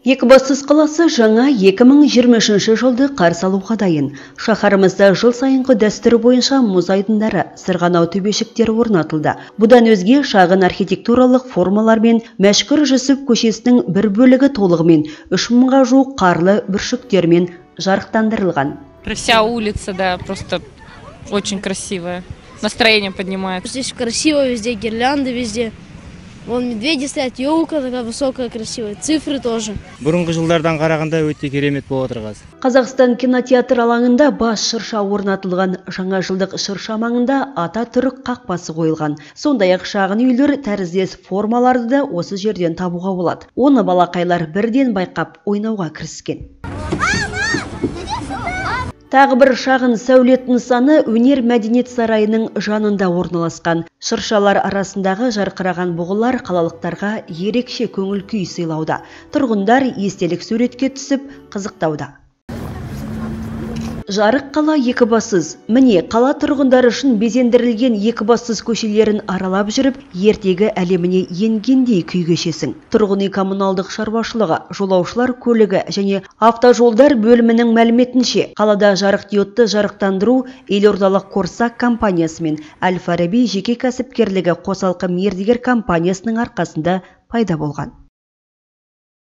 Екібастұз қаласы жаңа 2023 жылды қарсы алуға дайын. Шаһарымызда жыл сайынғы дәстүрі бойынша мұз айдындары, сырғанау төбешіктері орнатылды. Бұдан өзге шағын архитектуралық формалар мен Мәшкүр Жүсіп көшесінің бір бөлігі толығымен 3000-ға жуық қарлы бүршіктермен жарықтандырылған. Вся улица, да, просто очень красивая. Настроение поднимает. Здесь красиво, везде гирлянды, везде. Вон медведи стоят, елка такая высокая, красивая, цифры тоже. бұрынғы жылдардан қарағанда өте керемет болып отыр қазір Қазақстан кинотеатр алаңында бас шырша орнатылған жаңа жылдық шырша маңында ата түрік қақпасы қойылған. Сондай-ақ шағын үйлер тәріздес формаларды да осы жерден табуға болады. Оны балақайлар бірден байқап ойнауға кіріскен. Тағы бір шағын сәулет нысаны өнер мәдениет сарайының жанында орналасқан. Шыршалар арасындағы жарқыраған бұғылар қалалықтарға ерекше көңіл күй сыйлауда. Тұрғындар естелік суретке түсіп қызықтауда. Жарық қала екібассыз. Міне, қала тұрғындары үшін безендірілген екібассыз көшелерін аралап жүріп, ертегі әлеміне енгендей күй кешесің. Тұрғын үй коммуналдық шаруашылығы, жолаушылар көлігі және автожолдар бөлімінің мәліметінше, қалада жарық диодты жарықтандыру елордалық Корсак компаниясы мен Әл-Фараби жеке кәсіпкерлігі қосалқы мердігер компаниясының арқасында пайда болған.